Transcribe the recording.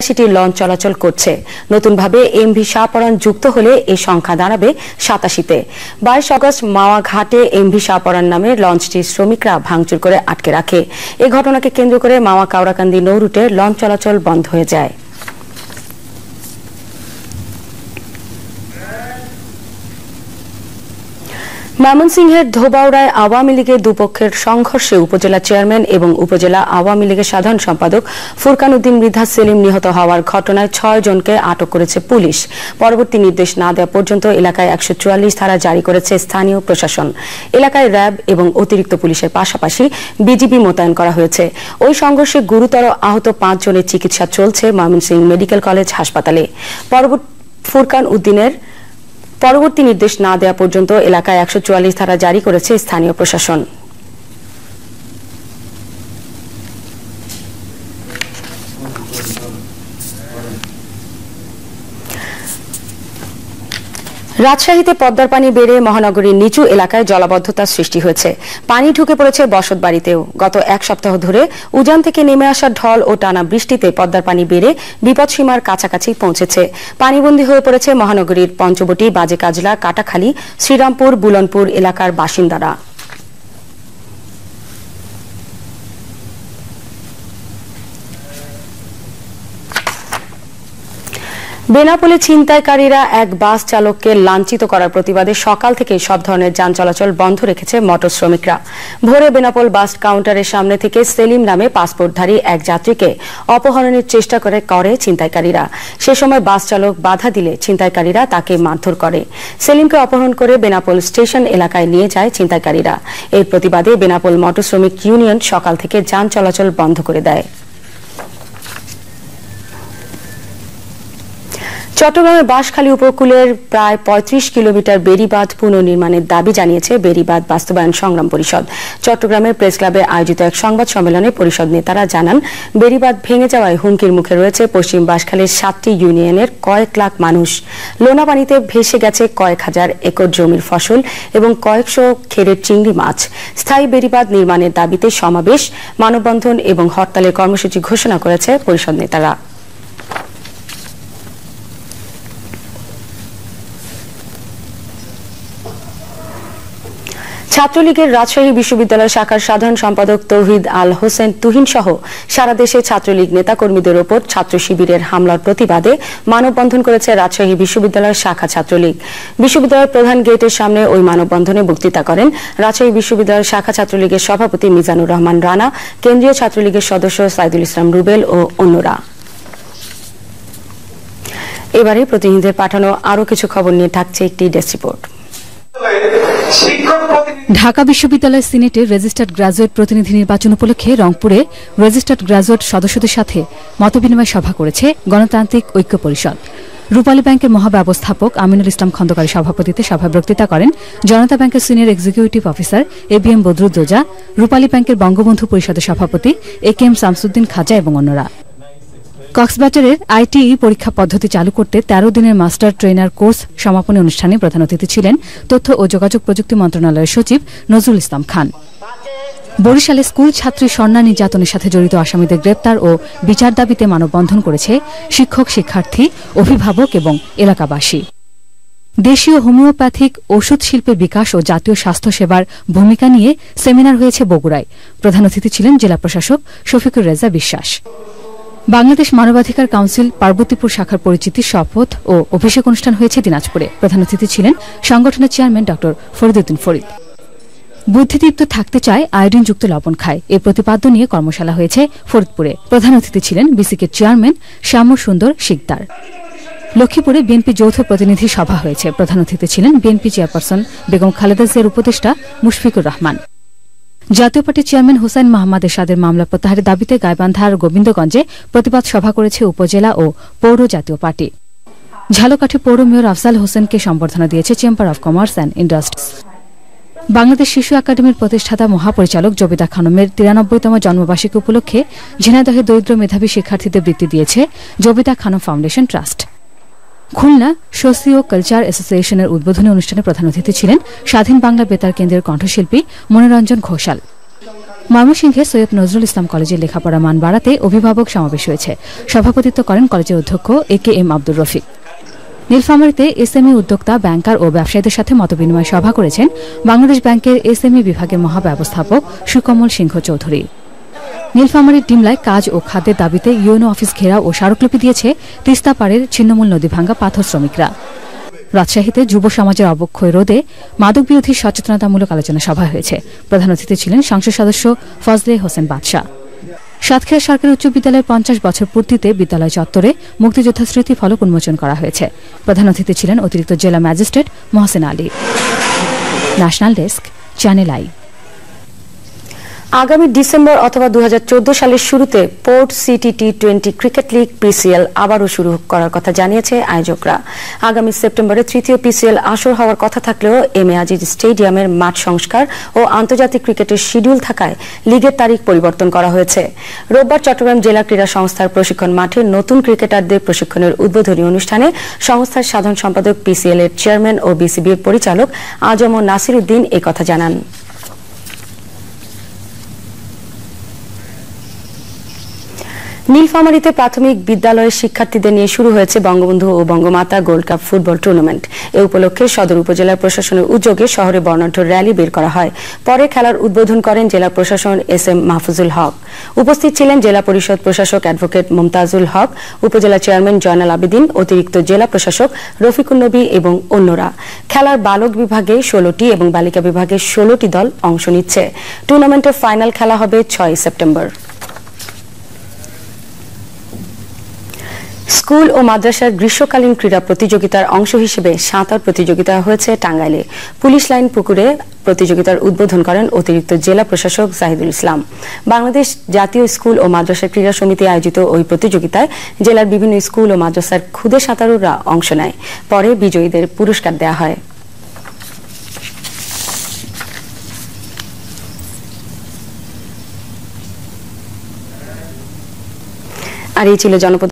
সেটি লঞ্চ চলাচল করছে। নতুনভাবে এমভি শাহপরান যুক্ত হলে এই সংখ্যা দাঁড়াবে সাতাশিতে। বাইশ অগস্ট মাওয়া ঘাটে এমভি শাহপরান নামে লঞ্চটির শ্রমিকরা ভাঙচুর করে আটকে রাখে। এ ঘটনাকে কেন্দ্র করে মাওয়া কাউরাকান্দি নৌরুটে লঞ্চ চলাচল বন্ধ হয়ে যায়। ময়মনসিংহের ধোবাউড়ায় আওয়ামী লীগের দুপক্ষের সংঘর্ষে উপজেলা চেয়ারম্যান এবং উপজেলা আওয়ামী লীগের সাধারণ সম্পাদক ফুরকান উদ্দিন মৃধা সেলিম নিহত হওয়ার ঘটনায় ছয় জনকে আটক করেছে পুলিশ। পরবর্তী নির্দেশ না দেওয়া পর্যন্ত এলাকায় একশো চুয়াল্লিশ ধারা জারি করেছে স্থানীয় প্রশাসন। এলাকায় র্যাব এবং অতিরিক্ত পুলিশের পাশাপাশি বিজিবি মোতায়েন করা হয়েছে। ওই সংঘর্ষে গুরুতর আহত পাঁচ জনের চিকিৎসা চলছে ময়মনসিংহ মেডিকেল কলেজ হাসপাতালে। ফুরকান উদ্দিনের পরবর্তী নির্দেশ না দেওয়া পর্যন্ত এলাকায় একশো চুয়াল্লিশ ধারা জারি করেছে স্থানীয় প্রশাসন। রাজশাহীতে পদ্মার পানি বেড়ে মহানগরীর নিচু এলাকায় জলাবদ্ধতার সৃষ্টি হয়েছে। পানি ঢুকে পড়েছে বসত বাড়িতেও গত এক সপ্তাহ ধরে উজান থেকে নেমে আসা ঢল ও টানা বৃষ্টিতে পদ্মার পানি বেড়ে বিপদসীমার কাছাকাছি পৌঁছেছে। পানিবন্দী হয়ে পড়েছে মহানগরীর পঞ্চবটি, বাজে কাজলা, কাটাখালী, শ্রীরামপুর, বুলনপুর এলাকার বাসিন্দারা। বেনাপোলে ছিনতাইকারীরা এক বাস চালককে লাঞ্ছিত করার প্রতিবাদে সকাল থেকে সব ধরনের যান চলাচল বন্ধ রেখেছে মটর শ্রমিকরা ভোরে বেনাপোল বাস কাউন্টারের সামনে থেকে সেলিম নামে পাসপোর্টধারী এক যাত্রীকে অপহরণের চেষ্টা করে করে ছিনতাইকারীরা। সে সময় বাস চালক বাধা দিলে ছিনতাইকারীরা তাকে মারধর করে। সেলিমকে অপহরণ করে বেনাপোল স্টেশন এলাকায় নিয়ে যায় ছিনতাইকারীরা। এর প্রতিবাদে বেনাপোল মটর শ্রমিক ইউনিয়ন সকাল থেকে যান চলাচল বন্ধ করে দেয়। চট্টগ্রামের বাঁশখালী উপকূলের প্রায় ৩৫ কিলোমিটার বেড়িবাঁধ পুনর্নির্মাণের দাবি জানিয়েছে বেড়িবাঁধ বাস্তবায়ন সংগ্রাম পরিষদ। চট্টগ্রামের প্রেস ক্লাবে আয়োজিত এক সংবাদ সম্মেলনে পরিষদ নেতারা জানান, বেড়িবাঁধ ভেঙে যাওয়ায় হুমকির মুখে রয়েছে পশ্চিম বাঁশখালীর সাতটি ইউনিয়নের কয়েক লাখ মানুষ। লোনা পানিতে ভেসে গেছে কয়েক হাজার একর জমির ফসল এবং কয়েকশো খেরের চিংড়ি মাছ। স্থায়ী বেড়িবাঁধ নির্মাণের দাবিতে সমাবেশ, মানববন্ধন এবং হরতালের কর্মসূচি ঘোষণা করেছে পরিষদ নেতারা। ছাত্রলীগের রাজশাহী বিশ্ববিদ্যালয় শাখার সাধারণ সম্পাদক তৌহিদ আল হোসেন তুহিন সহ সারা দেশে ছাত্রলীগ নেতাকর্মীদের ওপর ছাত্র শিবিরের হামলার প্রতিবাদে মানববন্ধন করেছে রাজশাহী বিশ্ববিদ্যালয়ের শাখা ছাত্রলীগ। বিশ্ববিদ্যালয়ের প্রধান গেটের সামনে ওই মানববন্ধনে বক্তৃতা করেন রাজশাহী বিশ্ববিদ্যালয়ের শাখা ছাত্রলীগের সভাপতি মিজানুর রহমান রানা, কেন্দ্রীয় ছাত্রলীগের সদস্য সাইদুল ইসলাম রুবেল ও অন্যরা। এবারে প্রতিনিধিদের পাঠানো আরও কিছু খবর নিয়ে থাকছে একটি ডেস্ক রিপোর্ট। ঢাকা বিশ্ববিদ্যালয় সিনেটের রেজিস্টার্ড গ্রাজুয়েট প্রতিনিধি নির্বাচন উপলক্ষে রংপুরে রেজিস্টার্ড গ্রাজুয়েট সদস্যদের সাথে মতবিনিময় সভা করেছে গণতান্ত্রিক ঐক্য পরিষদ। রূপালী ব্যাংকের মহাব্যবস্থাপক আমিনুল ইসলাম খন্দকারের সভাপতিতে সভায় বক্তৃতা করেন জনতা ব্যাংকের senior executive officer A B M Badruddoza, Rupali ব্যাংকের বঙ্গবন্ধু পরিষদের সভাপতি এ কে এম শামসুদ্দিন খাজা এবং অন্যরা। কক্সবাজারের আইটিই পরীক্ষা পদ্ধতি চালু করতে তেরো দিনের মাস্টার ট্রেনার কোর্স সমাপনী অনুষ্ঠানে প্রধান অতিথি ছিলেন তথ্য ও যোগাযোগ প্রযুক্তি মন্ত্রণালয়ের সচিব নজরুল ইসলাম খান। বরিশালে স্কুল ছাত্রী স্বর্ণা নির্যাতনের সাথে জড়িত আসামিদের গ্রেপ্তার ও বিচার দাবিতে মানববন্ধন করেছে শিক্ষক, শিক্ষার্থী, অভিভাবক এবং এলাকাবাসী। দেশীয় হোমিওপ্যাথিক ওষুধ শিল্পের বিকাশ ও জাতীয় স্বাস্থ্য সেবার ভূমিকা নিয়ে সেমিনার হয়েছে বগুড়ায়। প্রধান অতিথি ছিলেন জেলা প্রশাসক শফিকুর রেজা বিশ্বাস। বাংলাদেশ মানবাধিকার কাউন্সিল পার্বতীপুর শাখার পরিচিতি, শপথ ও অভিষেক অনুষ্ঠান হয়েছে দিনাজপুরে। প্রধান অতিথি ছিলেন সংগঠনের চেয়ারম্যান ড ফরিদুদ্দিন ফরিদ। বুদ্ধিদীপ্ত থাকতে চায় আয়োডিনযুক্ত লবণ খায়। এ প্রতিপাদ্য নিয়ে কর্মশালা হয়েছে ফরিদপুরে। প্রধান অতিথি ছিলেন বিসিকের চেয়ারম্যান শ্যাম সুন্দর শিকদার। লক্ষ্মীপুরে বিএনপি যৌথ প্রতিনিধি সভা হয়েছে। প্রধান অতিথি ছিলেন বিএনপি চেয়ারপারসন বেগম খালেদা জিয়ার উপদেষ্টা মুশফিকুর রহমান। জাতীয় পার্টির চেয়ারম্যান হুসাইন মাহমুদ এরশাদের মামলা প্রত্যাহারের দাবিতে গাইবান্ধা আর গোবিন্দগঞ্জে প্রতিবাদ সভা করেছে উপজেলা ও পৌর জাতীয় পার্টি। ঝালকাঠি পৌর মেয়র আফজাল হোসেনকে সম্বর্ধনা দিয়েছে chamber of commerce and industries. Bangladesh শিশু একাডেমির প্রতিষ্ঠাতা মহাপরিচালক জবিতা খানমের তিরানব্বইতম জন্মবার্ষিকী উপলক্ষে ঝিনাইদহে দরিদ্র মেধাবী শিক্ষার্থীদের বৃত্তি দিয়েছে Jobita Khanam foundation trust. Khulna socio culture অ্যাসোসিয়েশনের উদ্বোধনী অনুষ্ঠানে প্রধান অতিথি ছিলেন স্বাধীন বাংলা বেতার কেন্দ্রের কণ্ঠশিল্পী মনোরঞ্জন ঘোষাল। ময়মনসিংহে সৈয়দ নজরুল ইসলাম কলেজে লেখাপড়া মান বাড়াতে অভিভাবক সমাবেশ হয়েছে। সভাপতিত্ব করেন কলেজের অধ্যক্ষ A K M Abdur Rafiq. নীলফামারীতে SME উদ্যোক্তা, ব্যাংকার ও ব্যবসায়ীদের সাথে মতবিনিময় সভা করেছেন বাংলাদেশ ব্যাংকের এসএমই বিভাগের মহাব্যবস্থাপক সুকমল সিংহ চৌধুরী। নীলফামারীর ডিমলায় কাজ ও খাদ্যের দাবিতে ইউএনও অফিস ঘেরা ও স্মারকলিপি দিয়েছে তিস্তা পাড়ের ছিন্নমূল নদী ভাঙ্গা পাথর শ্রমিকরা। রাজশাহীতে যুব সমাজের অবক্ষয় রোধে মাদক বিরোধী সচেতনতামূলক আলোচনা সভা হয়েছে। প্রধান অতিথি ছিলেন সংসদ সদস্য ফজলে হোসেন বাদশাহ। সাতক্ষীরা সরকারি উচ্চ বিদ্যালয়ের পঞ্চাশ বছর পূর্তিতে বিদ্যালয় চত্বরে মুক্তিযোদ্ধা স্মৃতি ফলক উন্মোচন করা হয়েছে। প্রধান অতিথি ছিলেন অতিরিক্ত জেলা magistrate Mohsen Ali. National desk, channel I. আগামী ডিসেম্বর অথবা দু হাজার চোদ্দ সালের শুরুতে port city T twenty cricket league PCL আবারও শুরু করার কথা জানিয়েছে আয়োজকরা। আগামী সেপ্টেম্বরে তৃতীয় পিসিএল আসর হওয়ার কথা থাকলেও এম এ আজিজ স্টেডিয়ামের মাঠ সংস্কার ও আন্তর্জাতিক ক্রিকেটের শিডিউল থাকায় লিগের তারিখ পরিবর্তন করা হয়েছে। রোববার চট্টগ্রাম জেলা ক্রীড়া সংস্থার প্রশিক্ষণ মাঠে নতুন ক্রিকেটারদের প্রশিক্ষণের উদ্বোধনী অনুষ্ঠানে সংস্থার সাধারণ সম্পাদক পিসিএল এর চেয়ারম্যান ও বিসিবির পরিচালক আজম ও নাসির উদ্দিন একথা জানান। নীলফামারীতে প্রাথমিক বিদ্যালয়ের শিক্ষার্থীদের নিয়ে শুরু হয়েছে বঙ্গবন্ধু ও Bangamata gold cup football tournament. এ উপলক্ষে সদর উপজেলা প্রশাসনের উদ্যোগে শহরে বর্ণাঢ্য র্যালি বের করা হয়। পরে খেলার উদ্বোধন করেন জেলা প্রশাসন এস এম মাহফুজুল হক। উপস্থিত ছিলেন জেলা পরিষদ প্রশাসক অ্যাডভোকেট মুমতাজুল হক, উপজেলা চেয়ারম্যান জয়নাল আবেদিন, অতিরিক্ত জেলা প্রশাসক রফিকুল নবী এবং অন্যরা। খেলার বালক বিভাগে ষোলোটি এবং বালিকা বিভাগে ষোলোটি দল অংশ নিচ্ছে। টুর্নামেন্টের ফাইনাল খেলা হবে ছয় সেপ্টেম্বর। স্কুল ও মাদ্রাসার গ্রীষ্মকালীন ক্রীড়া প্রতিযোগিতার অংশ হিসেবে সাঁতার প্রতিযোগিতা হয়েছে টাঙ্গাইলে। পুলিশ লাইন পুকুরে প্রতিযোগিতার উদ্বোধন করেন অতিরিক্ত জেলা প্রশাসক জাহিদুল ইসলাম। বাংলাদেশ জাতীয় স্কুল ও মাদ্রাসা ক্রীড়া সমিতি আয়োজিত ওই প্রতিযোগিতায় জেলার বিভিন্ন স্কুল ও মাদ্রাসার ক্ষুদে সাঁতারুরা অংশ নেয়। পরে বিজয়ীদের পুরস্কার দেওয়া হয়। আর এই ছিল জনপদ